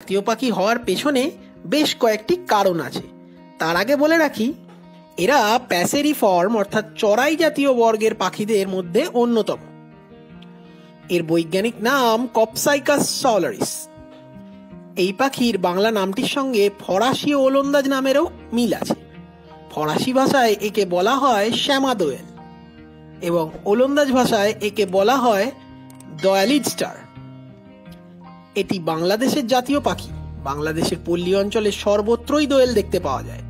জাতীয় পাখি হওয়ার পেছনে বেশ কয়েকটি কারণ আছে। তার আগে বলে রাখি, এরা প্যাসেরি ফর্ম অর্থাৎ চড়াই জাতীয় বর্গের পাখিদের মধ্যে অন্যতম। এর বৈজ্ঞানিক নাম কপসাইকাস সলারিস এই পাখির বাংলা নামটির সঙ্গে ফরাসি ওলন্দাজ নামেরও মিল আছে। ফরাসি ভাষায় একে বলা হয় শ্যামা দোয়েল এবং ওলন্দাজ ভাষায় একে বলা হয় দয়ালিড স্টার। এটি বাংলাদেশের জাতীয় পাখি। বাংলাদেশের পল্লী অঞ্চলে সর্বত্রই দোয়েল দেখতে পাওয়া যায়।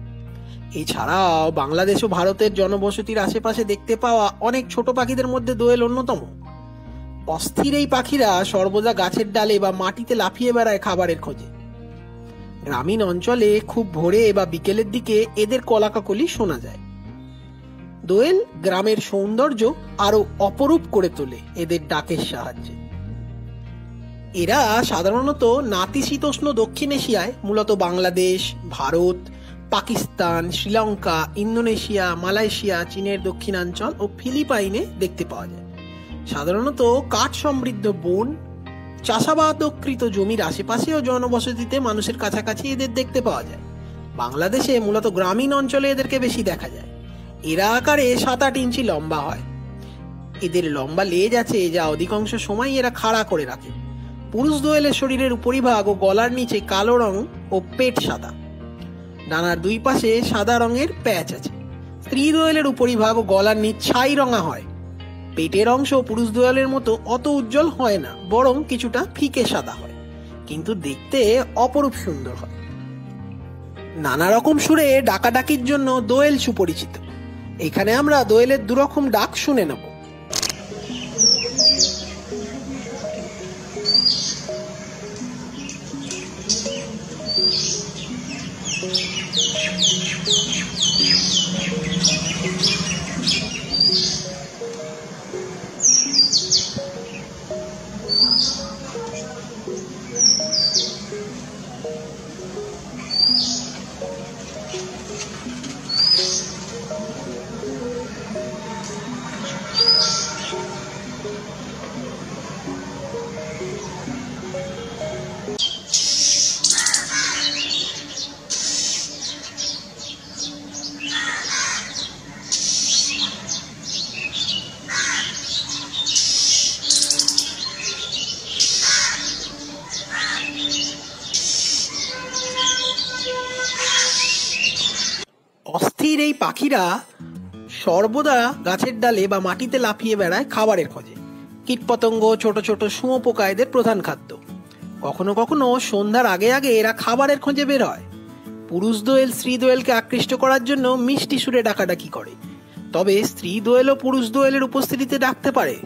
এছাড়াও বাংলাদেশ ও ভারতের জনবসতির আশেপাশে দেখতে পাওয়া অনেক ছোট পাখিদের মধ্যে দোয়েল অন্যতম। অস্থির এই পাখিরা সর্বদা গাছের ডালে বা মাটিতে লাফিয়ে বেড়ায় খাবারের খোঁজে। গ্রামীণ অঞ্চলে খুব ভোরে বা বিকেলের দিকে এদের কলাকাকলি শোনা যায়। দোয়েল গ্রামের সৌন্দর্য আরও অপরূপ করে তোলে এদের ডাকের সাহায্যে। এরা সাধারণত নাতিশীতোষ্ণ দক্ষিণ এশিয়ায়, মূলত বাংলাদেশ, ভারত, পাকিস্তান, শ্রীলঙ্কা, ইন্দোনেশিয়া, মালয়েশিয়া, চীনের দক্ষিণাঞ্চল ও ফিলিপাইনে দেখতে পাওয়া যায়। সাধারণত কাঠ সমৃদ্ধ বন, চাষাবাদকৃত জমির আশেপাশে ও জনবসতিতে মানুষের কাছাকাছি এদের দেখতে পাওয়া যায়। বাংলাদেশে মূলত গ্রামীণ অঞ্চলে এদেরকে বেশি দেখা যায়। এরা আকারে সাত আট ইঞ্চি লম্বা হয়। এদের লম্বা লেজ আছে যা অধিকাংশ সময় এরা খাড়া করে রাখে। পুরুষ দোয়েলের শরীরের উপরিভাগ ও গলার নিচে কালো রং ও পেট সাদা। ডানার দুই পাশে সাদা রঙের প্যাচ আছে। স্ত্রী দোয়েলের উপরিভাগ ও গলার নিচ ছাই রঙা হয়। পেটের অংশ পুরুষ দোয়ালের মতো অত উজ্জ্বল হয় না, বরং কিছুটা ফিকে সাদা হয়। কিন্তু দেখতে অপরূপ সুন্দর হয়। নানা রকম সুরে ডাকাডাকির জন্য দোয়েল সুপরিচিত। এখানে আমরা দোয়েলের দুরকম ডাক শুনে নেব। Thank you. অস্থির এই পাখিরা সর্বদা গাছের ডালে বা মাটিতে লাফিয়ে বেড়ায় খাবারের খোঁজে। কীটপতঙ্গ, ছোট ছোট শুঁয়োপোকা এদের প্রধান খাদ্য। কখনো কখনো সন্ধ্যার আগে আগে এরা খাবারের খোঁজে বের হয়। পুরুষ দোয়েল স্ত্রী দোয়েলকে আকৃষ্ট করার জন্য মিষ্টি সুরে ডাকাডাকি করে। তবে স্ত্রী দোয়েলও পুরুষ দোয়েলের উপস্থিতিতে ডাকতে পারে।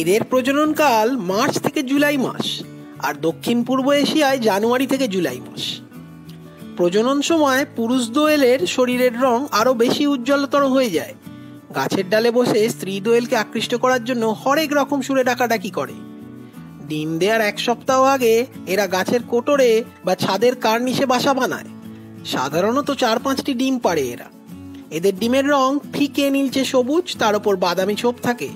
এদের প্রজননকাল মার্চ থেকে জুলাই মাস, আর দক্ষিণ পূর্ব এশিয়ায় জানুয়ারি থেকে জুলাই মাস। প্রজনন সময় পুরুষ দোয়েলের শরীরের রং আরও বেশি উজ্জ্বলতর হয়ে যায়। গাছের ডালে বসে স্ত্রী দোয়েলকে আকৃষ্ট করার জন্য হরেক রকম সুরে ডাকাডাকি করে। ডিম দেওয়ার এক সপ্তাহ আগে এরা গাছের কোটরে বা ছাদের কার্নিশে বাসা বানায়। সাধারণত চার পাঁচটি ডিম পাড়ে এরা। এদের ডিমের রং ফিকে নীলচে সবুজ, তার ওপর বাদামি ছোপ থাকে।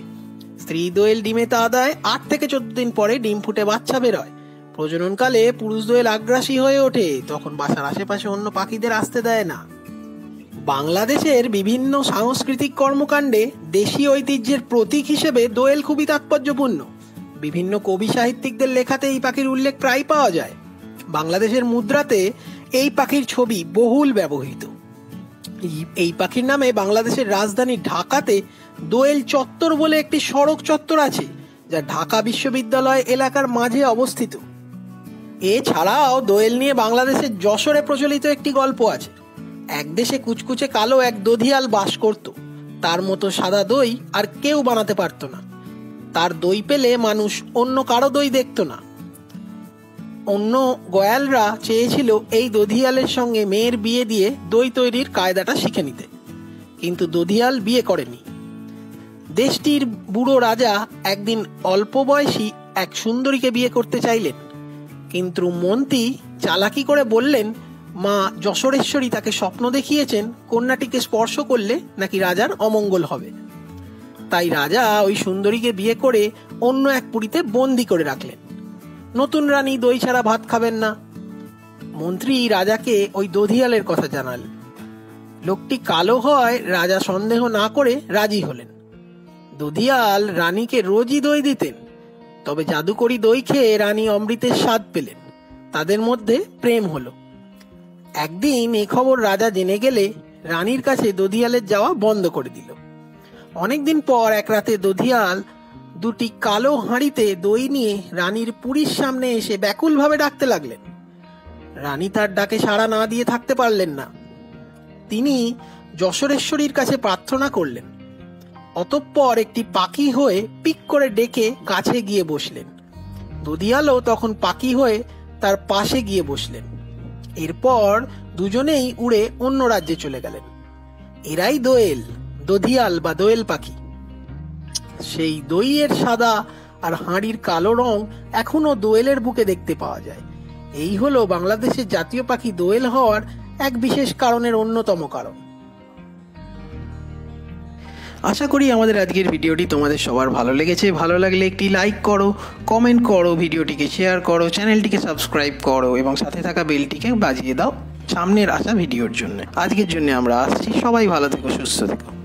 স্ত্রী দোয়েল ডিমে তা দেয় আট থেকে চোদ্দ দিন পরে ডিম ফুটে বাচ্চা বেরোয়। প্রজননকালে পুরুষ দোয়েল আগ্রাসী হয়ে ওঠে, তখন বাসার আশেপাশে অন্য পাখিদের আসতে দেয় না। বাংলাদেশের বিভিন্ন সাংস্কৃতিক কর্মকাণ্ডে দেশীয় ঐতিহ্যের প্রতীক হিসেবে দোয়েল খুবই তাৎপর্যপূর্ণ। বিভিন্ন কবি সাহিত্যিকদের লেখাতে এই পাখির উল্লেখ প্রায় পাওয়া যায়। বাংলাদেশের মুদ্রাতে এই পাখির ছবি বহুল ব্যবহৃত। এই পাখির নামে বাংলাদেশের রাজধানী ঢাকাতে দোয়েল চত্বর বলে একটি সড়ক চত্বর আছে, যা ঢাকা বিশ্ববিদ্যালয় এলাকার মাঝে অবস্থিত। এছাড়াও দোয়েল নিয়ে বাংলাদেশের যশোরে প্রচলিত একটি গল্প আছে। এক দেশে কুচকুচে কালো এক দধিয়াল বাস করত। তার মতো সাদা দই আর কেউ বানাতে পারত না। তার দই পেলে মানুষ অন্য কারও দই দেখত না। অন্য গয়ালরা চেয়েছিল এই দধিয়ালের সঙ্গে মেয়ের বিয়ে দিয়ে দই তৈরির কায়দাটা শিখে নিতে। কিন্তু দধিয়াল বিয়ে করেনি। দেশটির বুড়ো রাজা একদিন অল্প বয়সী এক সুন্দরীকে বিয়ে করতে চাইলেন। কিন্তু মন্ত্রী চালাকি করে বললেন, মা যশোরেশ্বরী তাকে স্বপ্ন দেখিয়েছেন, কন্যাটিকে স্পর্শ করলে নাকি রাজার অমঙ্গল হবে। তাই রাজা ওই সুন্দরীকে বিয়ে করে অন্য এক পুরীতে বন্দি করে রাখলেন। নতুন রানী দই ছাড়া ভাত খাবেন না। মন্ত্রী রাজাকে ওই দধিয়ালের কথা জানালেন। লোকটি কালো হয় রাজা সন্দেহ না করে রাজি হলেন। দধিয়াল রানীকে রোজই দই দিতেন। তবে জাদুকরি দই খেয়ে রানী অমৃতের স্বাদ পেলেন। তাদের মধ্যে প্রেম হলো। একদিন এ খবর রাজা জেনে গেলে রানীর কাছে দধিয়ালের যাওয়া বন্ধ করে দিল। অনেকদিন পর এক রাতে দধিয়াল দুটি কালো হাঁড়িতে দই নিয়ে রানীর পুরীর সামনে এসে ব্যাকুলভাবে ডাকতে লাগলেন। রানী তার ডাকে সাড়া না দিয়ে থাকতে পারলেন না। তিনি যশোরেশ্বরীর কাছে প্রার্থনা করলেন। অতঃপর একটি পাখি হয়ে পিক করে ডেকে গাছে গিয়ে বসলেন। দদিয়ালও তখন পাখি হয়ে তার পাশে গিয়ে বসলেন। এরপর দুজনেই উড়ে অন্য রাজ্যে চলে গেলেন। এরাই দোয়েল দধিয়াল বা দোয়েল পাখি। সেই দইয়ের সাদা আর হাঁড়ির কালো রং এখনও দোয়েলের বুকে দেখতে পাওয়া যায়। এই হলো বাংলাদেশের জাতীয় পাখি দোয়েল হওয়ার এক বিশেষ কারণের অন্যতম কারণ। আশা করি আমাদের আজকের ভিডিওটি তোমাদের সবার ভালো লেগেছে। ভালো লাগলে একটি লাইক করো কমেন্ট করো, ভিডিওটিকে শেয়ার করো চ্যানেলটিকে সাবস্ক্রাইব করো এবং সাথে থাকা বেলটিকে বাজিয়ে দাও সামনের আসা ভিডিওর জন্য। আজকের জন্য আমরা আসছি। সবাই ভালো থেকো, সুস্থ থেকো।